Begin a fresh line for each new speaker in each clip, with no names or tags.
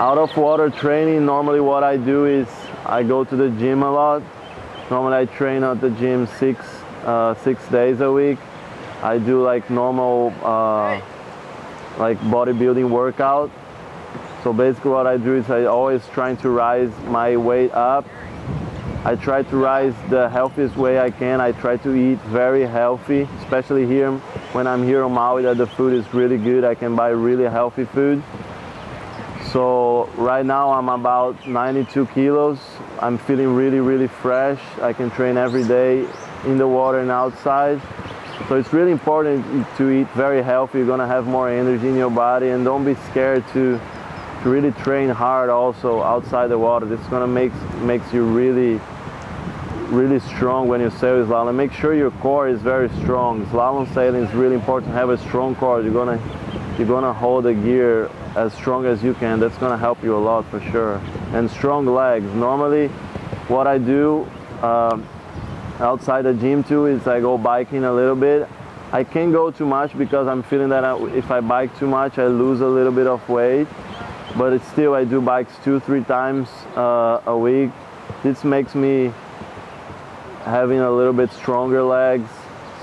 Out of water training, normally what I do is I go to the gym a lot. Normally I train at the gym six, uh, six days a week. I do like normal uh, like bodybuilding workout. So basically what I do is I always trying to rise my weight up. I try to rise the healthiest way I can. I try to eat very healthy, especially here when I'm here on Maui that the food is really good. I can buy really healthy food. So right now I'm about 92 kilos. I'm feeling really, really fresh. I can train every day in the water and outside. So it's really important to eat very healthy. You're gonna have more energy in your body and don't be scared to, to really train hard also outside the water. This is gonna make makes you really, really strong when you sail slalom. Make sure your core is very strong. Slalom sailing is really important to have a strong core. You're gonna, you're gonna hold the gear as strong as you can. That's gonna help you a lot for sure. And strong legs. Normally, what I do um, outside the gym too is I go biking a little bit. I can't go too much because I'm feeling that I, if I bike too much, I lose a little bit of weight. But it's still, I do bikes two, three times uh, a week. This makes me having a little bit stronger legs,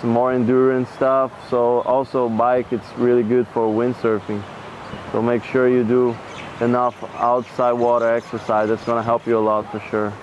some more endurance stuff. So also bike, it's really good for windsurfing. So make sure you do enough outside water exercise. That's gonna help you a lot for sure.